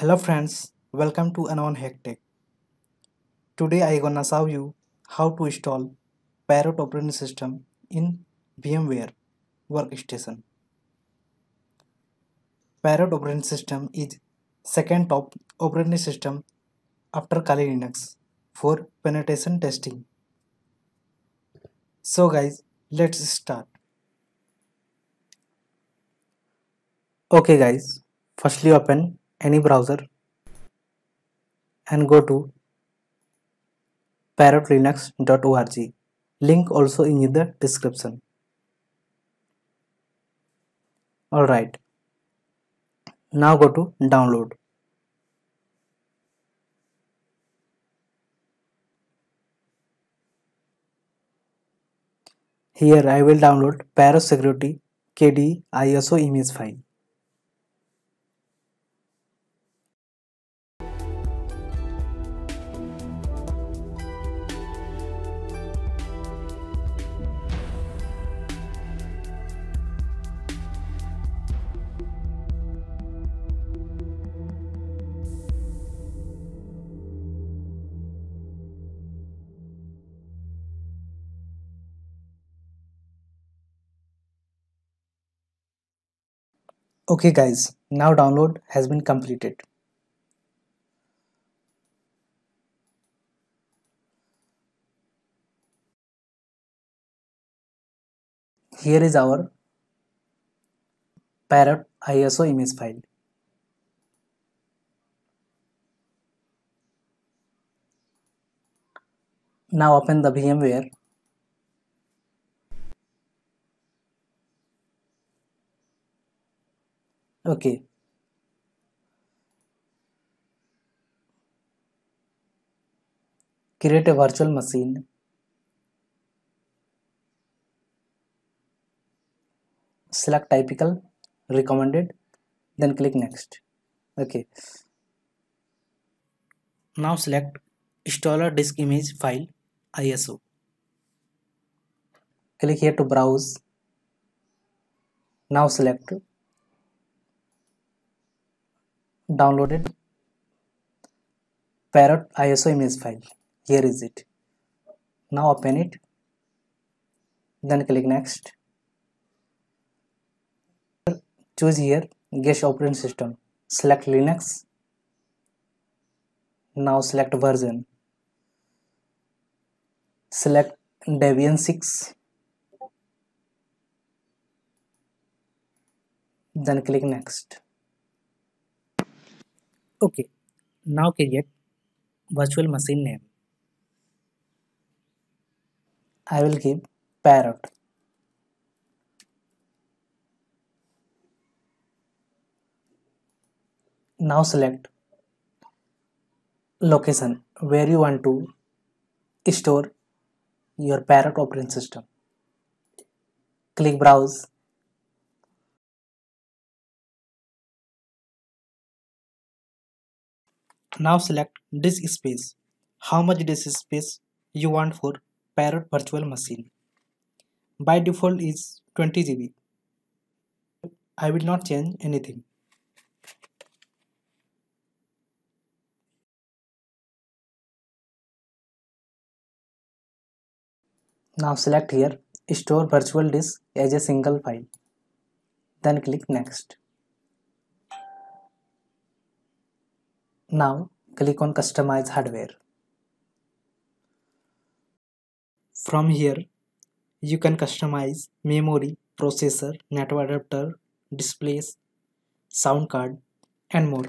Hello friends, welcome to Anon Hack Tech. Today I gonna show you how to install Parrot operating system in VMware workstation. Parrot operating system is second top operating system after Kali Linux for penetration testing. So guys, let's start. Okay guys, firstly open any browser and go to parrotlinux.org. Link also in the description. Alright. Now go to download. Here I will download Parrot Security KDE ISO image file. Okay guys, now download has been completed. Here is our Parrot ISO image file. Now open the VMware okay create a virtual machine select typical recommended then click next okay now select installer disk image file iso click here to browse now select downloaded parrot iso image file. Here is it. Now open it. Then click next. Choose here guest operating system. Select linux. Now select version. Select debian 6 then click next okay now create virtual machine name i will give parrot now select location where you want to store your parrot operating system click browse now select disk space how much disk space you want for parrot virtual machine by default is 20 GB I will not change anything Now select here store virtual disk as a single file. Then click next. Now click on customize hardware. From here you can customize memory, processor, network adapter, displays, sound card and more.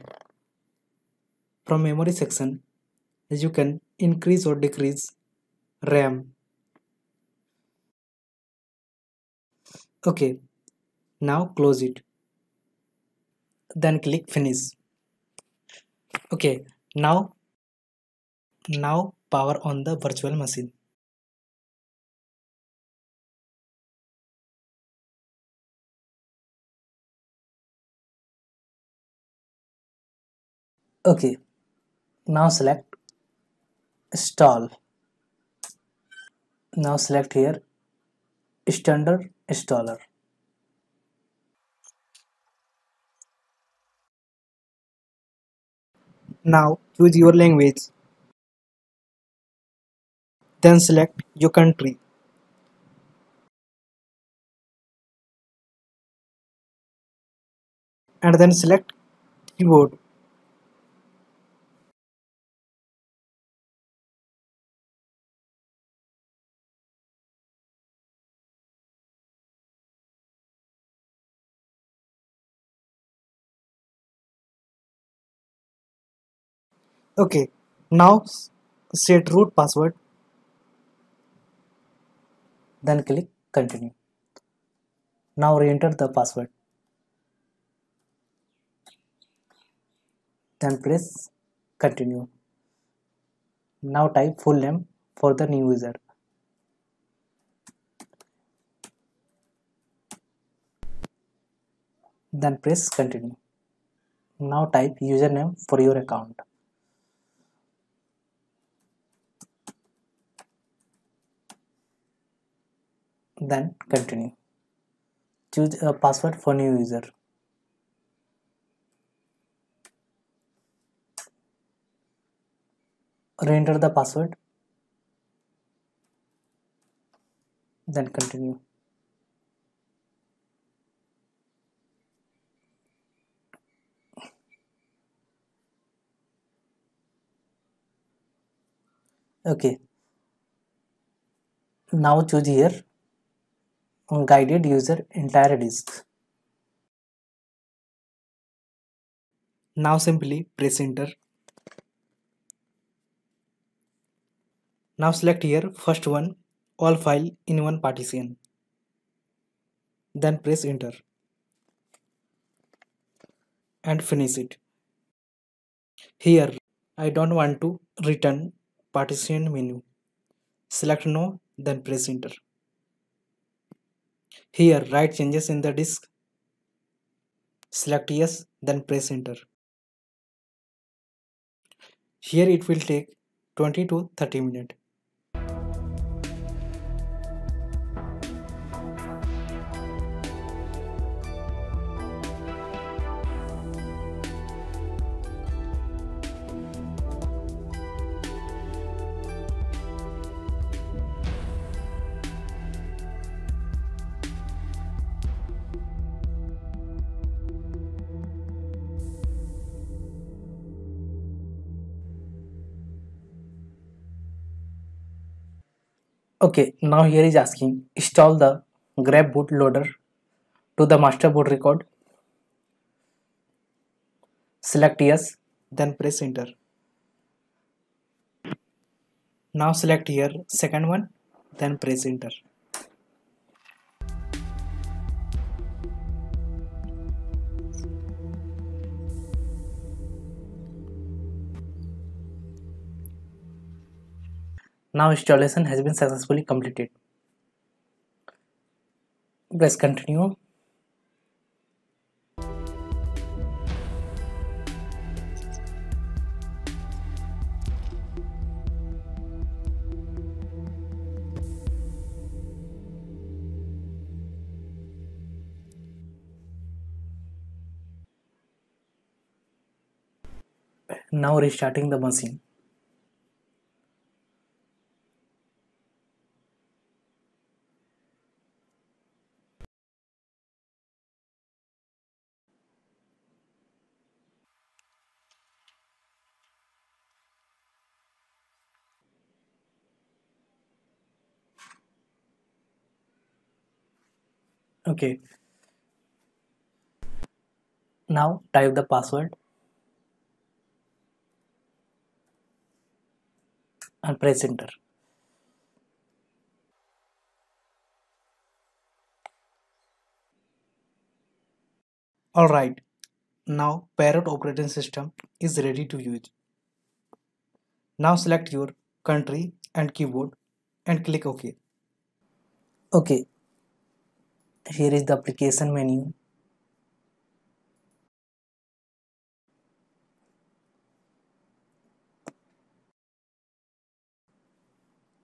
From memory section you can increase or decrease RAM okay now close it then click finish okay now now power on the virtual machine. Okay now select install now select here standard installer Now choose your language. Then select your country. And then select keyboard. Okay, now set root password. Then click continue. Now re-enter the password. Then press continue. Now type full name for the new user. Then press continue. Now type username for your account. Then continue. Choose a password for new user. Re-enter the password. Then continue. Okay. Now choose here guided user entire disk. Now simply press enter. Now select here first one all file in one partition. Then press enter and finish it. Here I don't want to return partition menu. Select no then press enter. Here write changes in the disk. Select yes then press enter. Here it will take 20 to 30 minutes. Okay, now here is asking install the GRUB bootloader to the master boot record. Select yes, then press enter. Now select here second one, then press enter. Now installation has been successfully completed. Press continue. Now restarting the machine. Okay. Now type the password and press enter. Alright, now Parrot operating system is ready to use. Now select your country and keyboard and click OK. Okay, here is the application menu.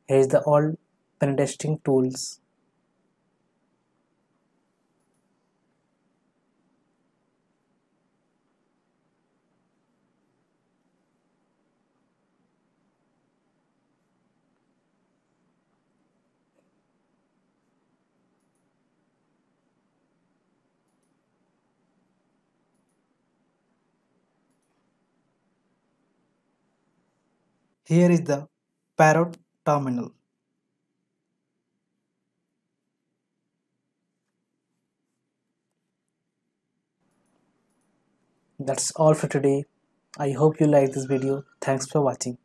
Here is the all pen testing tools. Here is the parrot terminal. That's all for today. I hope you like this video. Thanks for watching.